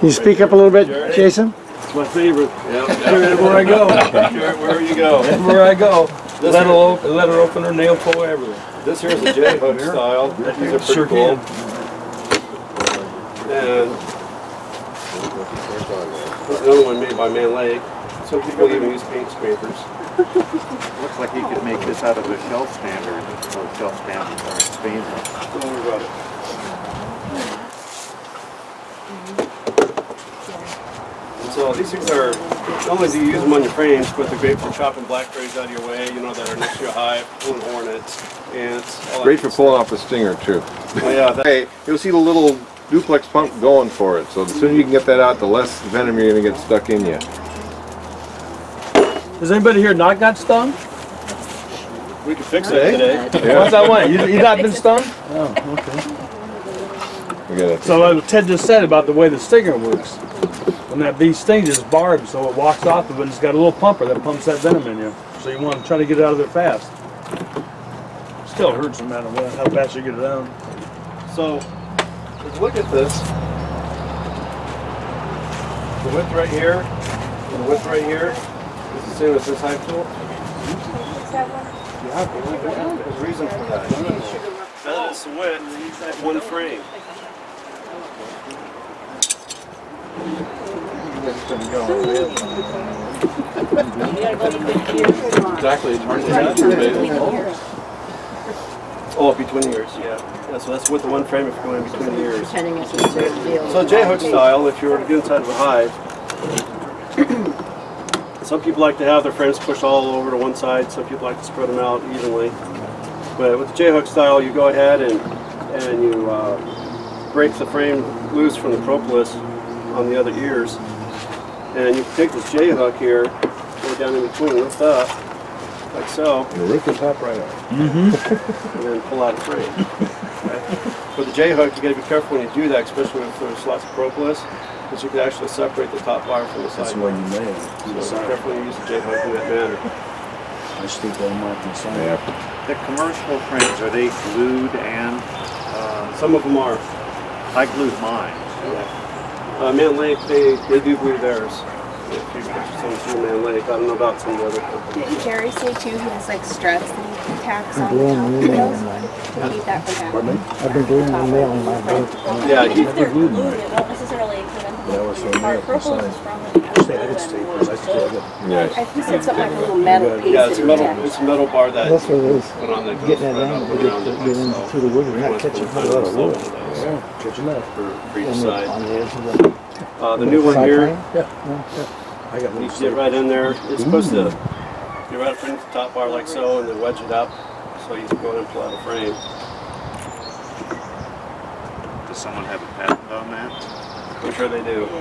Can you speak up a little bit, Jason? It's my favorite. Yeah, everywhere I go. Wherever you go. Everywhere I go, This letter, here- op- letter opener, nail puller, everything. This here's a J hook style. These are pretty Sure cool. can. And there's another one made by Mann Lake. Some people even use paint scrapers. Looks like you could make this out of a shelf standard, or shelf standard, or Spain. Don't worry about it. So these things are, not only do you use them on your frames, but they're great for chopping blackberries out of your way, you know, that are next to your hive, pulling hornets, ants, all that Great for good pulling off a stinger too. Oh, yeah, that, Hey, you'll see the little duplex pump going for it. So the sooner you can get that out, the less venom you're gonna get stuck in you. Has anybody here not got stung? we can fix that today. What's that one? You, you not been stung? Oh, okay. So uh, Ted just said about the way the stinger works. When that bee stings, it's barbed, so it walks off of it. and It's got a little pumper that pumps that venom in you. So you want to try to get it out of there fast. Still hurts no matter what, how fast you get it out. So, let's look at this. The width right here, and the width right here is the same as this hive tool. Yeah, there's a reason for that. That is the width one frame. Exactly, it's hard to have Oh, between years, yeah. Yeah, so that's with the one frame if you're going between years. Depending if it's a deal. So J hook style, if you were to get inside of a hive, some people like to have their frames pushed all over to one side. Some people like to spread them out evenly. But with the J hook style, you go ahead and and you uh, break the frame loose from the propolis on the other ears, and you can take this J hook here, go down in between, lift up like so, You rip the top right off. and then pull out a frame. Okay? With the J hook, you got to be careful when you do that, especially if there's lots of propolis, because you can actually separate the top wire from the side. That's why you may. So be careful when you use the J hook in that manner. I still don't mark inside. Yeah. The commercial frames, are they glued and, uh, Some of them are. I glued mine. Uh, Mann Lake, they, they do glue theirs. If you purchase them through Mann Lake, I don't know about some of the other companies. Didn't Jerry say too, he has like struts and he tacks I'm on the top of email those to keep that from happening? I've been gluing the mail in my boat. Yeah, he, They're glued, they don't necessarily prevent them. That was so Our neat propolis inside. is stronger than I had staples, I still have it. Yes. I think it's something like a little metal piece. yeah, it's a that metal, attaches. it's a metal bar that That's what it is. put on that goes Getting that right down, up we around get, it. get into so the wood, you're not once catching we a lot of slow wood. it down Yeah, catch enough. For, for each On the, side. on the edge of the. Uh, the new one side here, frame. Yeah, yeah. I got You one. get right in there. It's supposed to get right up underneath the top bar like so, and then wedge it up so you can go in and pull out a frame. Does someone have a patent on that? I'm sure they do.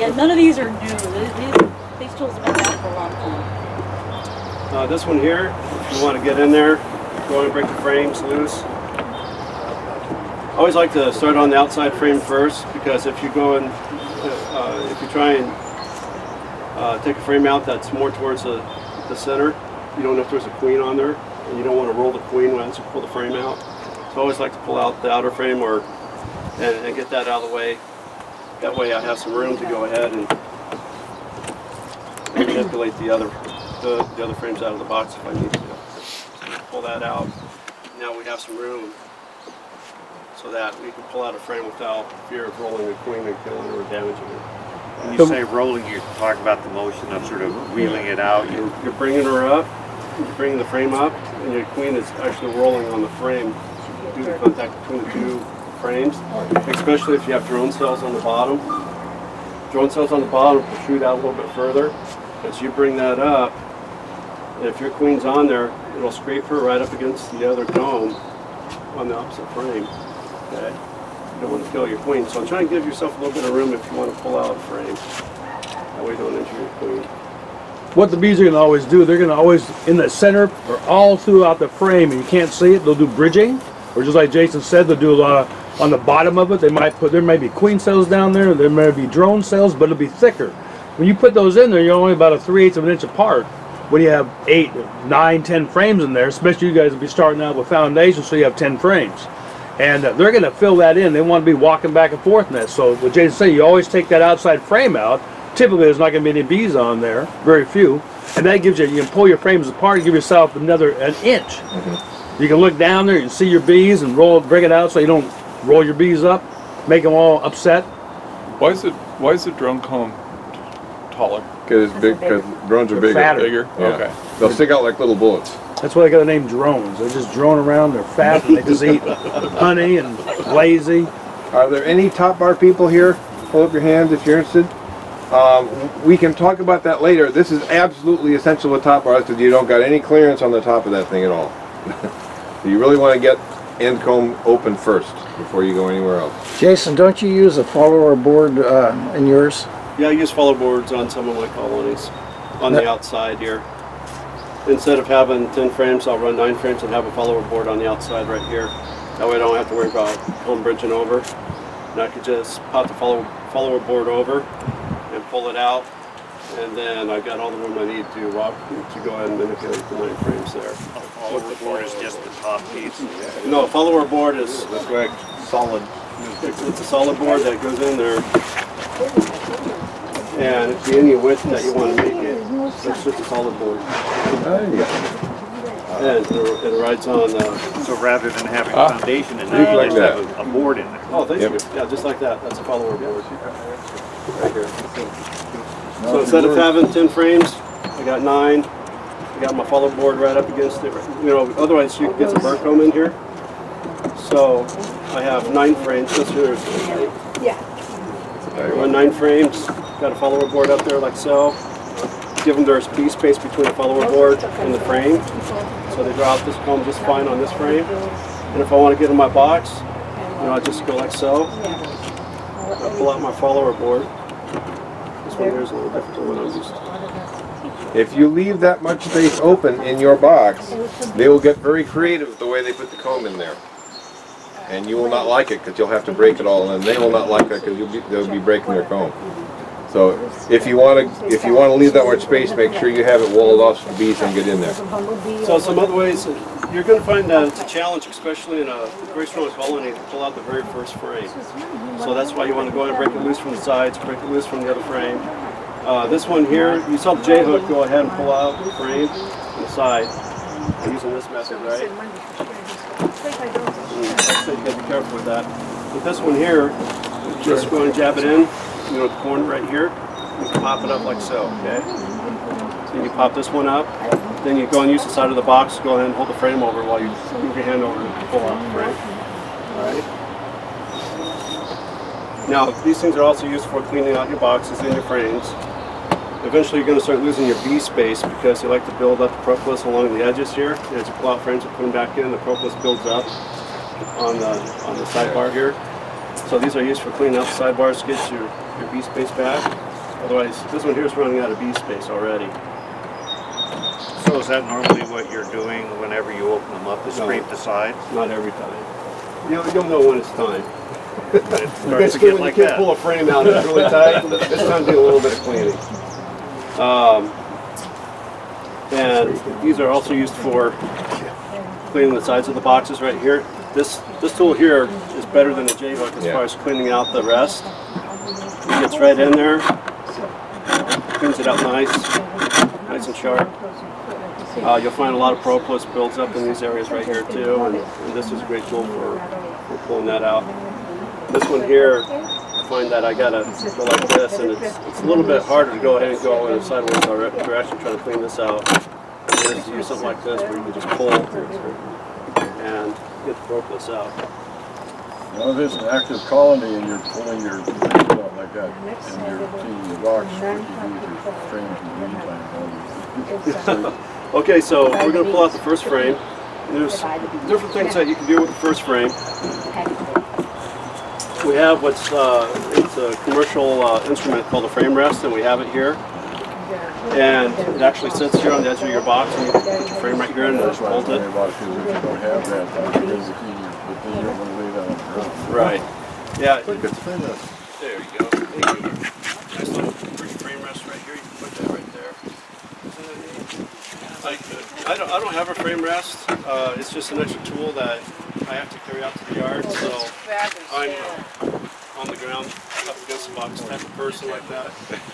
Yeah, none of these are new. These, these- these tools have been out for a long time. Uh, this one here, if you want to get in there, go and break the frames loose. I always like to start on the outside frame first because if you go and uh, if you try and uh, take a frame out that's more towards the, the center, you don't know if there's a queen on there, and you don't want to roll the queen once you pull the frame out. So I always like to pull out the outer frame or and, and get that out of the way. That way I have some room to go ahead and manipulate the other the, the other frames out of the box if I need to. So pull that out. Now we have some room so that we can pull out a frame without fear of rolling the queen and killing it or damaging it. When you say rolling, you're talking about the motion of sort of wheeling it out. You You're, you're bringing her up, you're bringing the frame up, and your queen is actually rolling on the frame due to contact between the two frames, especially if you have drone cells on the bottom. Drone cells on the bottom protrude out a little bit further. As you bring that up, if your queen's on there, it'll scrape her right up against the other dome on the opposite frame. Okay? You don't want to kill your queen. So try and give yourself a little bit of room if you want to pull out a frame. That way you don't injure your queen. What the bees are gonna always do, they're gonna always, in the center or all throughout the frame, and you can't see it, they'll do bridging. Or just like Jason said, they'll do a lot on the bottom of it. They might put, there may be queen cells down there, there may be drone cells, but it'll be thicker. When you put those in there, you're only about a three eighths of an inch apart. when you have eight, nine, ten frames in there, especially you guys will be starting out with foundation, so you have ten frames. And uh, they're gonna fill that in, they wanna be walking back and forth in that, so what Jason said, you always take that outside frame out. Typically, there's not gonna be any bees on there, very few, and that gives you, you can pull your frames apart and give yourself another, an inch. You can look down there, you can see your bees and roll, bring it out so you don't roll your bees up, make them all upset. Why is it, why is the drone comb taller, Cause it's big, cause drones are They're bigger. fatter. bigger? Yeah. Okay. They'll stick out like little bullets. That's why they got the name drones. They just drone around, they're fat, and they just eat honey and lazy. Are there any top bar people here? Pull up your hands if you're interested. Um, we can talk about that later. This is absolutely essential with top bars because you don't got any clearance on the top of that thing at all. you really want to get end comb open first before you go anywhere else. Jason, don't you use a follower board uh, in yours? Yeah, I use follow boards on some of my colonies, on the outside here. Instead of having ten frames, I'll run nine frames and have a follower board on the outside right here. That way I don't have to worry about home bridging over. And I could just pop the follow, follower board over and pull it out. And then I've got all the room I need to walk, to go ahead and manipulate the nine frames there. the board is just the top piece. No, follower board is, That's correct. Solid. it's, it's a solid board that goes in there. And it's the any width that you want to make it. It's just a solid board. And it it rides on, uh, So rather than having a foundation in Loop there, you like just have a, a board in there. oh, thank Yep. you. Yeah, just like that. That's a follower board. Right here. So instead of having ten frames, I got nine. I got my follow board right up against it. You know, otherwise you could get some burr comb in here. So I have nine frames. Just here. Run nine frames. Got a follower board up there like so. Give them their bee space between the follower board and the frame. So they draw out this comb just fine on this frame. And if I want to get in my box, you know, I just go like so. I pull out my follower board. If you leave that much space open in your box, they will get very creative the way they put the comb in there. And you will not like it because you'll have to break it all, and they will not like it because be, they'll be breaking their comb. So if you want to, if you want to leave that much space, make sure you have it walled off so the bees can get in there. So some other ways, you're going to find that it's a challenge, especially in a very strong colony, to pull out the very first frame. So that's why you want to go ahead and break it loose from the sides, break it loose from the other frame. Uh, this one here, you saw the J hook go ahead and pull out the frame from the side using this method, right? Mm, So you gotta be careful with that. With this one here, just go and jab it in, you know, the corner right here. You pop it up like so, okay? Then you pop this one up. Then you go and use the side of the box. Go ahead and hold the frame over while you move your hand over to pull out the frame. All right. Now, these things are also used for cleaning out your boxes and your frames. Eventually, you're going to start losing your bee space because they like to build up the propolis along the edges here. As you pull out frames and put them back in, the propolis builds up on the on the sidebar here. So these are used for cleaning out the sidebars to get your, your bee space back. Otherwise, this one here is running out of bee space already. So is that normally what you're doing whenever you open them up, is No. scrape the sides? Not every time. You'll, you'll know when it's time. It starts to Basically, get when like you can't that. pull a frame out, it's really tight. It's time to do a little bit of cleaning. Um, and these are also used for cleaning the sides of the boxes right here. This this tool here is better than a J-hook as Yeah. far as cleaning out the rest. It gets right in there, cleans it out nice, nice and sharp. Uh, you'll find a lot of propolis builds up in these areas right here too, and, and this is a great tool for, for pulling that out. This one here, I find that I gotta go like this, and it's, it's a little bit harder to go ahead and go in a sideways dire- direction trying to clean this out. You just use something like this where you can just pull and get the propolis out. Now, if it's an active colony and you're pulling your things out like that, and you're cleaning the rocks, what you do is your frames in the meantime. Okay, so we're gonna pull out the first frame. There's different things that you can do with the first frame. We have what's, uh, it's a commercial uh, instrument called a frame rest, and we have it here. And it actually sits here on the edge of your box, and you put your frame right here and That's just hold it. about, because if you that, then you're gonna clean your, but then you don't wanna lay that on the ground. Right. Yeah, Look at the frame rest. there you go. Nice little frame rest right here. You can put that right there. Isn't that neat? I could. I don't, I don't have a frame rest. Uh, it's just an extra tool that I have to carry out to the yard, so I'm uh, on the ground up against the box type of person like that.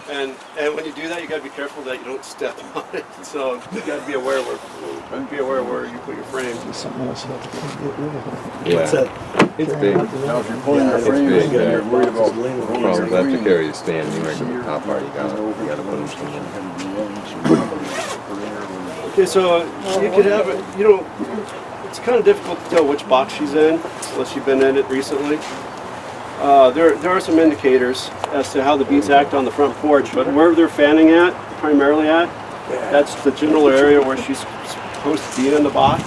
And and when you do that, you gotta be careful that you don't step on it. So you gotta be aware where be aware where you put your frame. Something else that we can get rid of. Yeah, it's big. Now, if you're pulling your It's frames, big, then you're yeah. worried about. Problem is I have to carry the stand, you right, the top part, you gotta, you gotta put them somewhere. Okay, so you could have it. You know, it's kind of difficult to tell which box she's in unless you've been in it recently. Uh, there, there are some indicators as to how the bees act on the front porch, but where they're fanning at, primarily at, that's the general area where she's supposed to be in the box.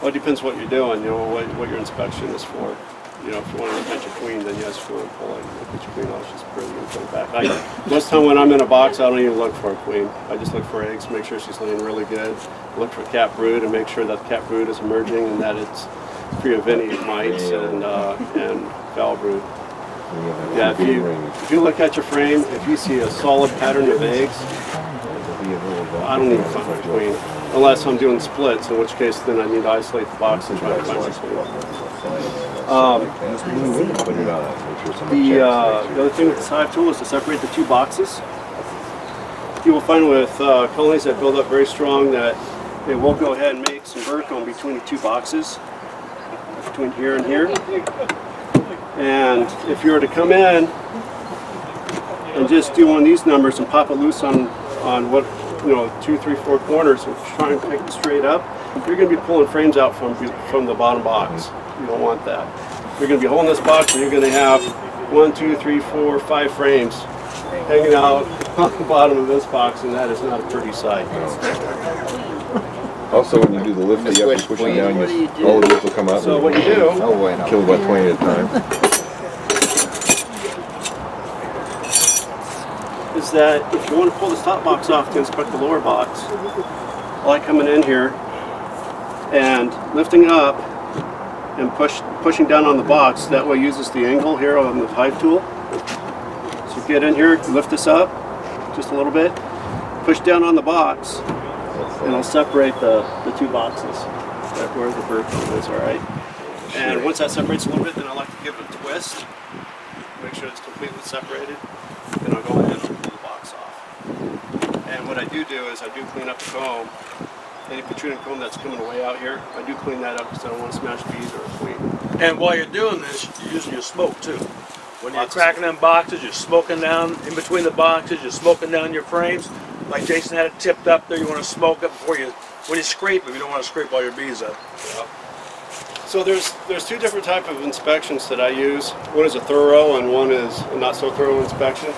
Well, it depends what you're doing, you know, what, what your inspection is for. You know, if you want to catch a queen, then yes, you want to pull it. If your queen off, she's pretty going to come back. I, most time when I'm in a box, I don't even look for a queen. I just look for eggs, make sure she's laying really good. Look for capped brood and make sure that capped brood is emerging and that it's free of any mites and, uh, and foul brood. Yeah, if you, if you look at your frame, if you see a solid pattern of eggs, I don't need to find a queen. Unless I'm doing splits, in which case then I need to isolate the box and try to find a queen. Um, Put it on, make sure somebody the, uh, the other thing with this hive tool is to separate the two boxes. You will find with uh, colonies that build up very strong that they will go ahead and make some verticone between the two boxes, between here and here. And if you were to come in and just do one of these numbers and pop it loose on, on what, you know, two, three, four corners and try and pick it straight up, you're going to be pulling frames out from, from the bottom box. You don't want that. You're going to be holding this box and you're going to have one, two, three, four, five frames hanging out on the bottom of this box, and that is not a pretty sight. Also, when you do the lift, you have to push it down, you, all the lift will come out. So what you do oh, Kill about twenty at a time. is that if you want to pull this top box off to inspect the lower box, I like coming in here and lifting up and push pushing down on the box. That way uses the angle here on the hive tool. So get in here, lift this up just a little bit, push down on the box, and it'll separate the, the two boxes. That where the bird is, all right? And once that separates a little bit, then I like to give it a twist, make sure it's completely separated. Then I'll go ahead and pull the box off. And what I do do is I do clean up the comb. Any protruding comb that's coming away out here, I do clean that up because I don't want to smash bees or a queen. And while you're doing this, you're using your smoke too. When you're Lots cracking them boxes, you're smoking down in between the boxes, you're smoking down your frames. Like Jason had it tipped up there, you want to smoke it before you, when you scrape them, you don't want to scrape all your bees up. So there's there's two different type of inspections that I use. One is a thorough and one is a not so thorough inspection.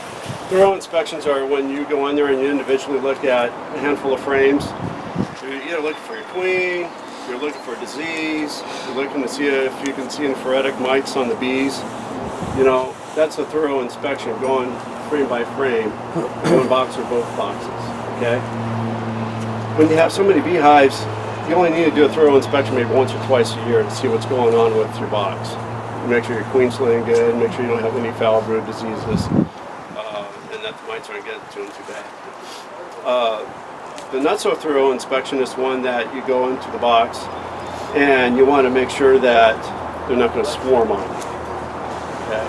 Thorough inspections are when you go in there and you individually look at a handful of frames. You're either looking for your queen, you're looking for disease, you're looking to see if you can see phoretic mites on the bees. You know, that's a thorough inspection, going frame by frame, one box or both boxes, okay? When you have so many beehives, you only need to do a thorough inspection maybe once or twice a year to see what's going on with your box. Make sure your queen's laying good, make sure you don't have any foul brood diseases, uh, and that the mites aren't getting to them too bad. Uh, the not so thorough inspection is one that you go into the box and you want to make sure that they're not going to swarm on you. Okay?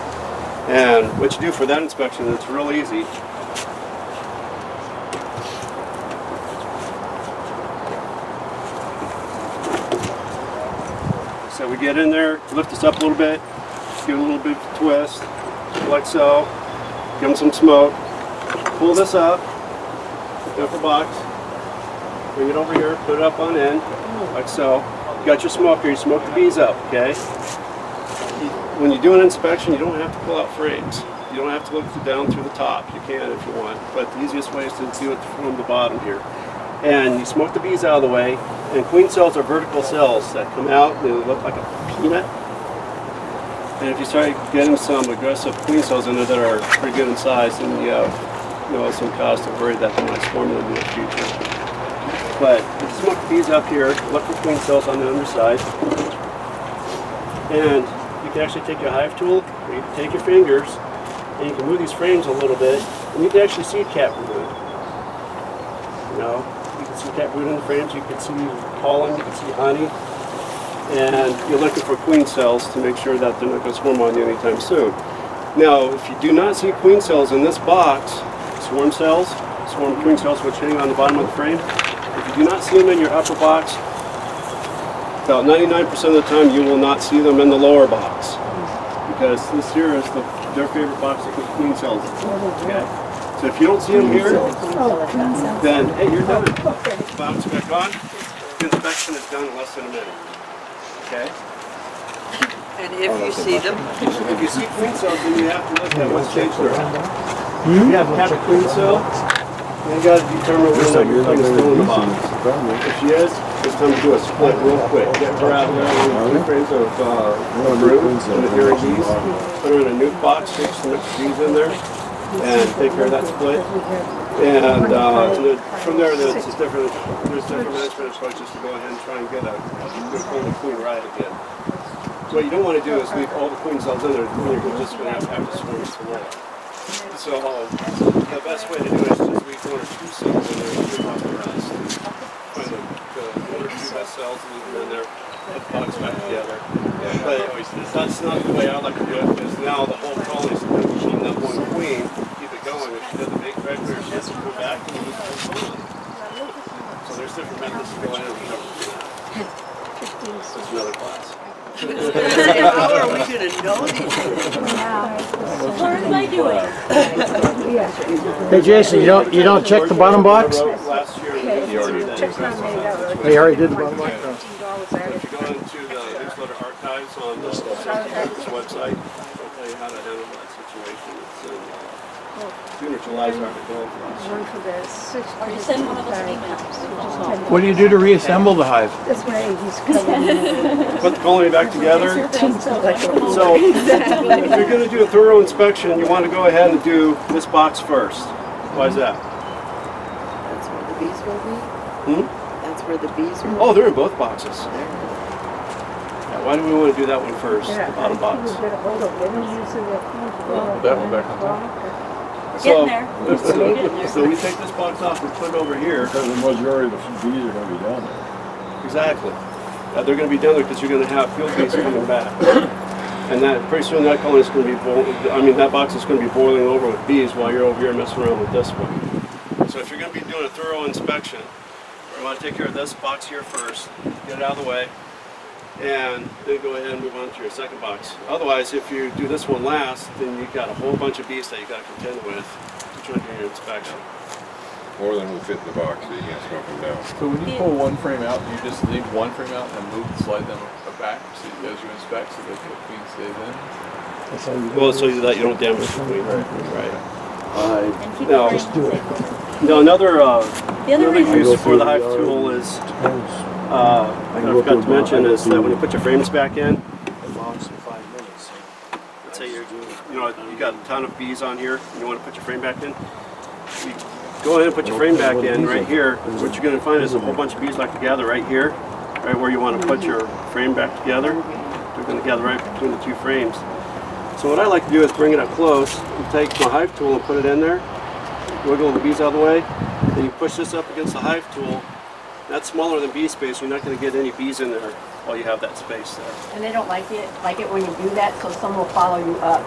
And what you do for that inspection, it's real easy. So we get in there, lift this up a little bit, give it a little bit of twist, like so. Give them some smoke. Pull this up, the upper box, bring it over here, put it up on end, like so. Got your smoker, you smoke the bees up, okay? When you do an inspection, you don't have to pull out frames. You don't have to look down through the top. You can if you want, but the easiest way is to do it from the bottom here. And you smoke the bees out of the way, and queen cells are vertical cells that come out, they look like a peanut. And if you start getting some aggressive queen cells in there that are pretty good in size, then you have you know, some cause to worry that they might swarm in the future. But you smoke the bees up here, look for queen cells on the underside. And you can actually take your hive tool, or you can take your fingers, and you can move these frames a little bit, and you can actually see capped brood. You know, you can see capped brood in the frames, you can see pollen, you can see honey, and you're looking for queen cells to make sure that they're not going to swarm on you anytime soon. Now, if you do not see queen cells in this box, swarm cells, swarm queen cells which hang on the bottom of the frame, if you do not see them in your upper box, about 99% of the time you will not see them in the lower box. Because this here is the, their favorite box to put queen cells in. Okay? So if you don't see them here, then hey, you're done. Box back on. The inspection is done in less than a minute. Okay? And if you see them, If you see queen cells, then you have to look at what stage they're at. You have a queen cell, then you got to determine whether or not your queen is still in the box. If she is, it's time to do a split real quick. Get her out there with two frames of uh, of brood and the hearing bees. Put her in a nuc box, stick some bees in there, and take care of that split. And uh, and then from there, there's different, there's different management approaches to go ahead and try and get a good queen queen right again. What you don't want to do is leave all the queen cells in there, then you're just going to have to have the to live. So uh, the best way to do it is just leave one two cells in there and leave off the rest. Find the, uh, the one or two best cells and leave them in there, put the box back together. But that's not the way I like to do it, because now the whole colony is going to eating that one queen, keep it going. If she doesn't make regular, she has to go back and lose the colony. So there's different methods to go in and recover from that. That's another class. How are we gonna know these? Learn by doing. Hey Jason, you don't, you don't check the bottom box? They already did the bottom box? If you go into the newsletter archives on the website, it'll tell you how to handle that situation. Uh, It's in June or July's article. Or you send one of us an. What do you do to reassemble the hive? Put the colony back together. So, if you're gonna do a thorough inspection, you wanna go ahead and do this box first. Why is that? That's where the bees will be? Hmm? That's where the bees will Oh, they're in both boxes. Yeah, Why do we wanna do that one first, the bottom box? Put that one back on top. Getting there. Getting there. So we take this box off and put it over here. Because the majority of the bees are gonna be down there. Exactly. Uh, they're going to be down there because you're going to have field bees coming back. And that pretty soon that colony is going to be, boil- I mean, that box is going to be boiling over with bees while you're over here messing around with this one. So if you're going to be doing a thorough inspection, you want to take care of this box here first, get it out of the way, and then go ahead and move on to your second box. Otherwise, if you do this one last, then you've got a whole bunch of bees that you've got to contend with to try to do your inspection. More than will fit in the box, so you can't smoke them down. So when you pull one frame out, you just leave one frame out and move, and slide them back so as you inspect so that the queen stays in? Well, so that you don't damage the queen. Right. And keep No. Just frames safe. Now another uh, The other another reason, use for the hive tool is uh, I forgot to mention is that when you put your frames back in, it lasts in five minutes. let's say you're doing, you know you got a ton of bees on here and you want to put your frame back in, you go ahead and put your frame back in right here. What you're going to find is a whole bunch of bees like to gather right here, right where you want to put your frame back together. They're going to gather right between the two frames. So what I like to do is bring it up close and take my hive tool and put it in there, wiggle the bees out of the way, then you push this up against the hive tool. That's smaller than bee space, you're not going to get any bees in there while you have that space there. And they don't like it, like it when you do that, so some will follow you up.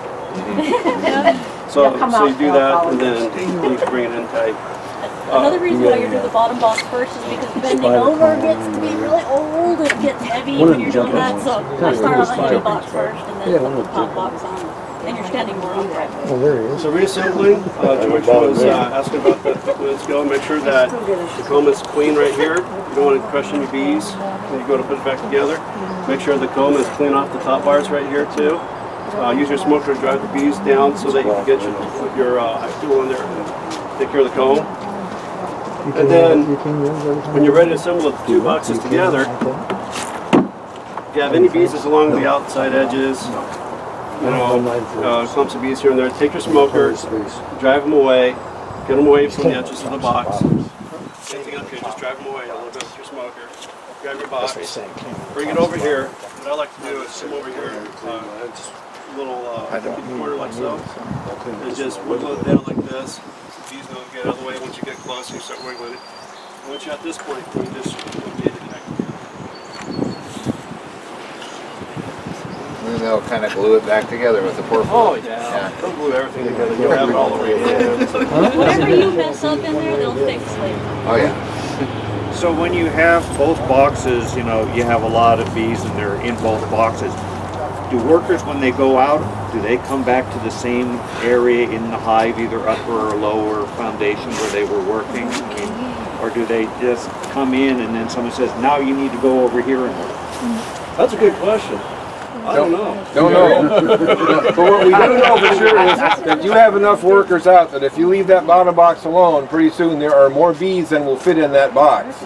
So, come so you do that and then you bring it in tight. another uh, reason why you do the bottom box first is because bending over gets to be really old, it gets heavy when you're doing that, so I start on the heavy box first and then put the top box on. And you're standing more upright. Oh, there he is. So reassembling, uh, George was uh, asking about that a couple minutes ago. Make sure that the comb is clean right here. You don't want to crush any bees when you go to put it back together. Make sure the comb is clean off the top bars right here too. Uh, use your smoker to drive the bees down so that you can get your, your uh, hive tool in there and take care of the comb. And then, when you're ready to assemble the two boxes together, if you have any bees along the outside edges, you know, uh, clumps of bees here and there, take your smoker, drive them away, get them away from the edges of the box. Same thing up here, just drive them away a little bit with your smoker. Grab your box, bring it over here. What I like to do is come over here, uh, little uh, corner like so, and just wiggle it down like this. Bees don't get out of the way. Once you get closer, you start wiggling it. Once you're at this point, you just rotate it. And they'll kind of glue it back together with the porphyry. Oh yeah, yeah. they'll glue everything together. You'll have it all the way in. Whatever you mess up in there, they'll fix later. Oh, yeah. So when you have both boxes, you know, you have a lot of bees and they're in both boxes. Do workers, when they go out, do they come back to the same area in the hive, either upper or lower foundation where they were working? I Or do they just come in and then someone says, now you need to go over here and work? That's a good question. I don't know. Don't know. But what we do know for sure is that you have enough workers out that if you leave that bottom box alone, pretty soon there are more bees than will fit in that box.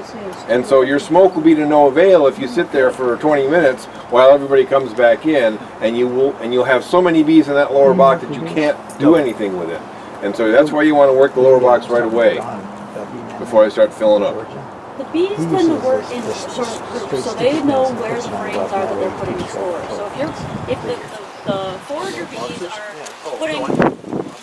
And so your smoke will be to no avail if you sit there for 20 minutes while everybody comes back in, and you will, and you'll have so many bees in that lower box that you can't do anything with it. And so that's why you want to work the lower box right away before they start filling up. The bees tend to work in sort of groups, so they know where the frames are that they're putting stores. So if you're, if the, the, the forager bees are putting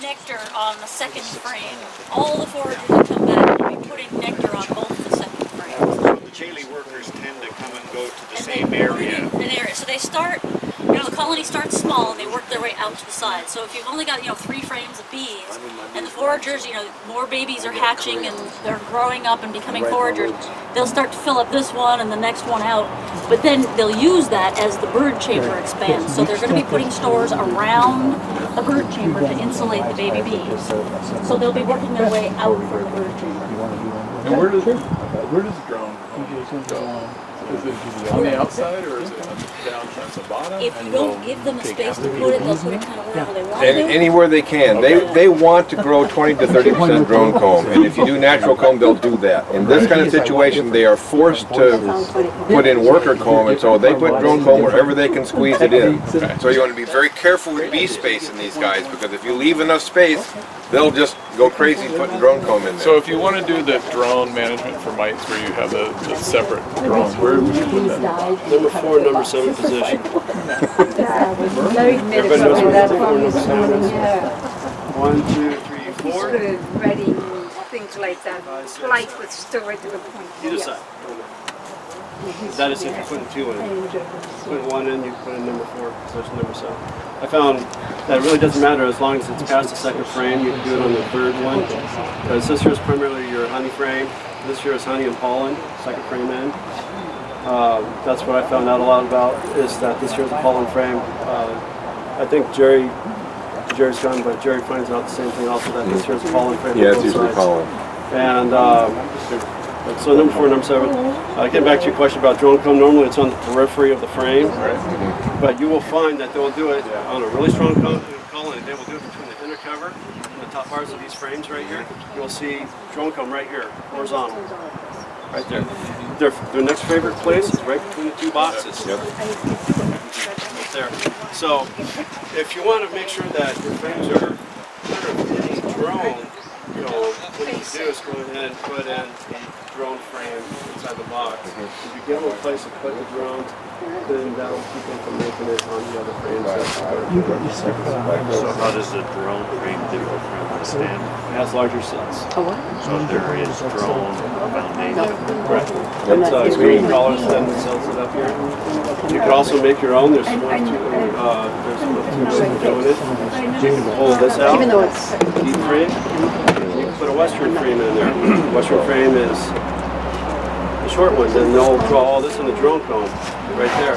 nectar on the second frame, all the foragers that come back will be putting nectar on both the second frames. The Chaley workers tend to come and go to the And same they put it area. in An area. So they start, you know, the colony starts small and they work their way out to the side. So if you've only got, you know, three frames of bees, and the foragers, you know, more babies are hatching and they're growing up and becoming foragers, they'll start to fill up this one and the next one out. But then they'll use that as the brood chamber expands. So they're going to be putting stores around the brood chamber to insulate the baby bees. So they'll be working their way out from the brood chamber. And where does, where does the drone go? Is it on the outside or is it down towards the bottom? If you don't give them a space to put it, they'll put it kind of wherever they want And to. anywhere they can. They, they want to grow 20 to 30 percent drone comb, and if you do natural comb, they'll do that. In this kind of situation, they are forced to put in worker comb, and so they put drone comb wherever they can squeeze it in. So you want to be very careful with bee space in these guys, because if you leave enough space, they'll just go crazy putting drone comb in So if you want to do the drone management for mites where you have the, the separate drones, where would you put that? Number four, number seven position. Very Everybody knows where number four, number seven is? One, two, three, four. Ready, things like that. Lights with storage to the point. Either side. That is if you put two in. Put one in, you put in number four, position number seven. I found that it really doesn't matter as long as it's past the second frame, you can do it on the third one. Because this here is primarily your honey frame. This here is honey and pollen, second frame in. Um, that's what I found out a lot about, is that this here is a pollen frame. Uh, I think Jerry, Jerry's gone, but Jerry finds out the same thing also, that this here is a pollen frame. on Yeah, it's usually pollen. And um, so number four, number seven. Uh, getting back to your question about drone comb, normally it's on the periphery of the frame, right? but you will find that they'll do it on a really strong co- colony. They will do it between the inner cover and the top parts of these frames right here. You'll see drone comb right here, horizontal, right there. Their, their next favorite place is right between the two boxes. Right there. So if you want to make sure that your frames are kind of any drone, you know, what you do is go ahead and put in drone frame inside the box. If you give them a place to put the drones, then that'll keep them from making it on the other frames. So how does the drone frame differ from the stand? It has larger cells. Oh, what? So there is drone foundation. Correct. It's uh, green colors and it sells it up here. You can also make your own. There's one, two, uh, there's one, two, doing it. You can pull this out. Even though it's deep frame. Can put a western frame in there. Western frame is the short ones, and they'll draw all this in the drone comb right there.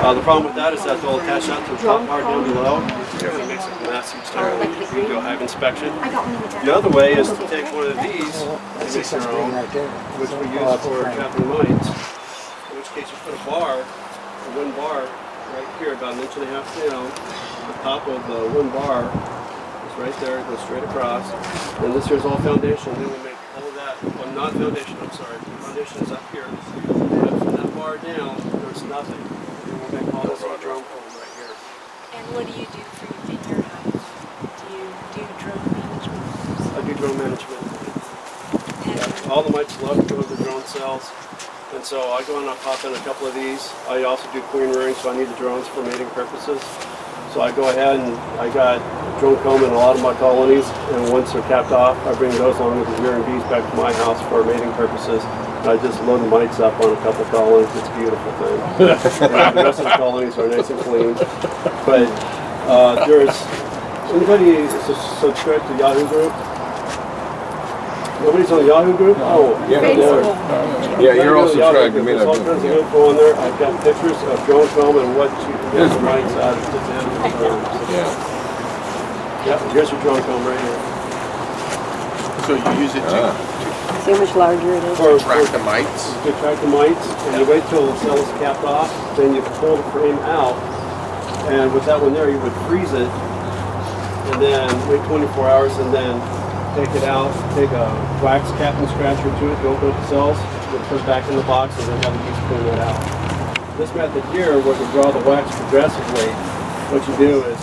Uh, the problem with that is that they'll attach that to the top part down below. It makes a each time you do a hive inspection. The other way is to take one of these make your own, which we use for trapping mites. In which case you put a bar, a wooden bar, right here, about an inch and a half down. The top of the wooden bar right there, it goes straight across. And this here's all foundation. Then we make all of that, well, not foundation, I'm sorry. Foundation is up here. But from that bar down, there's nothing. And we'll make all this on drone comb right here. And what do you do for in your house? Do you do drone management? I do drone management. Yeah, all the mites love to go to the drone cells. And so I go and I pop in a couple of these. I also do queen rearing, so I need the drones for mating purposes. So I go ahead and I got drone comb in a lot of my colonies, and once they're capped off, I bring those along with the urine bees back to my house for mating purposes. And I just load the mites up on a couple colonies. It's a beautiful thing. And the rest of the colonies are nice and clean. But uh, there's anybody s- subscribe to Yahoo group? Nobody's on the Yahoo group? Oh, Yeah. Lord. Yeah, you're all Go to the subscribed to group. me. There's all kinds of info on there. I've got pictures of drone comb and what you can get the mites out of. Just animals. Yeah. Yeah, here's your drone comb right here. So you use it to, Ah. See how much larger it is? For, track for the mites? to track the mites, and you wait till the cell is capped off, then you pull the frame out, and with that one there, you would freeze it, and then wait 24 hours, and then take it out, take a wax cap and scratcher to it, to open up the cells, then put it back in the box, and then have the bees clean it out. This method here, where you draw the wax progressively, what you do is,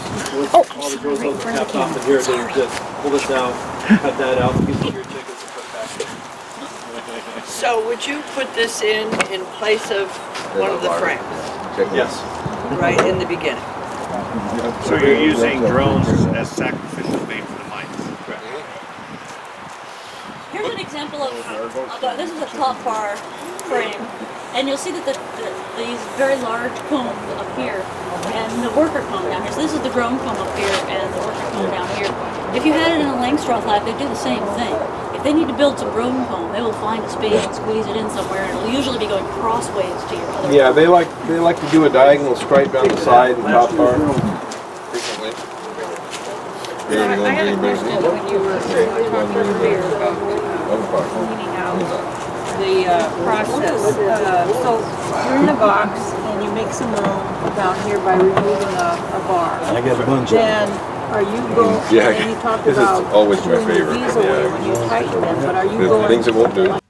Oh, once all the drill cells are capped off in here, then you just pull this out, cut that out, piece of your chickens, and put it back in. So would you put this in, in place of one of the frames, Yes. right in the beginning? So you're using drones as sacrificial bait for the mites? Here's an example of, of a- uh, this is a top bar frame, and you'll see that the, the, these very large combs up here, and the worker comb down here. So this is the drone comb up here, and the worker comb down here. If you had it in a Langstroth lab, they'd do the same thing. If they need to build some drone comb, they will find a space and squeeze it in somewhere, and it'll usually be going crossways to your other. Yeah, they like, they like to do a diagonal stripe down the side and top part. Frequently. Here you I had a question when you were talking earlier about cleaning out the uh, process. Uh, So you're in the box and you make some room down here by removing a a bar. I got a bunch of them. Then are you going, Yeah, and you talked this is about always my favorite, diesel way yeah. when you tighten them, but are you The going things it won't do.